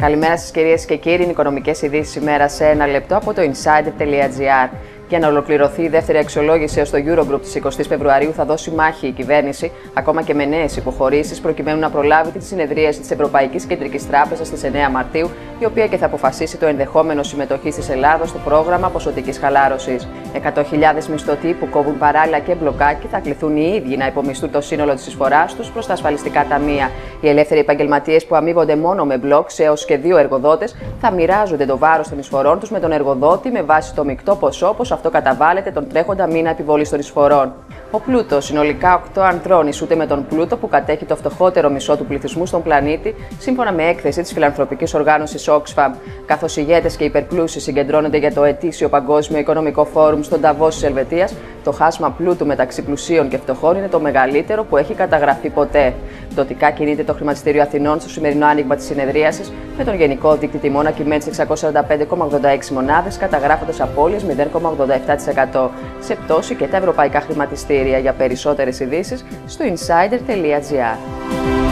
Καλημέρα σας, κυρίες και κύριοι. Είναι οικονομικές ειδήσεις ημέρα σε ένα λεπτό από το insider.gr. Για να ολοκληρωθεί η δεύτερη αξιολόγηση έως το Eurogroup της 20 Φεβρουαρίου, θα δώσει μάχη η κυβέρνηση, ακόμα και με νέες υποχωρήσεις, προκειμένου να προλάβει τη συνεδρίαση της Ευρωπαϊκής Κεντρικής Τράπεζας στις 9 Μαρτίου, η οποία και θα αποφασίσει το ενδεχόμενο συμμετοχή της Ελλάδα στο πρόγραμμα ποσοτικής χαλάρωσης. 100.000 μισθωτοί που κόβουν παράλληλα και μπλοκάκι θα κληθούν οι ίδιοι να υπομισθούν το σύνολο της εισφοράς τους προς τα ασφαλιστικά ταμεία. Οι ελεύθεροι επαγγελματίες που αμείβονται μόνο με μπλοκ σε έως και δύο εργοδότες θα μοιράζονται το βάρος των εισφορών τους με τον εργοδότη με βάση το μεικτό ποσό, όπως αυτό καταβάλλεται τον τρέχοντα μήνα επιβολής των εισφορών. Ο πλούτος, συνολικά 8 ανδρών, ισούται με τον πλούτο που κατέχει το φτωχότερο μισό του πληθυσμού στον πλανήτη, σύμφωνα με έκθεση της φιλανθρωπικής οργάνωσης Oxfam. Καθώς ηγέτες και υπερπλούσιοι συγκεντρώνονται για το ετήσιο Παγκόσμιο Οικονομικό Φόρουμ στον Ταβός της Ελβετίας, το χάσμα πλούτου μεταξύ πλουσίων και φτωχών είναι το μεγαλύτερο που έχει καταγραφεί ποτέ. Πτωτικά κινείται το χρηματιστήριο Αθηνών στο σημερινό άνοιγμα της συνεδρίασης, με τον γενικό δείκτη τιμών να κυμαίνει 645,86 μονάδες, καταγράφοντας απώλειες 0,87%. Σε πτώση και τα ευρωπαϊκά χρηματιστήρια. Για περισσότερες ειδήσεις στο insider.gr.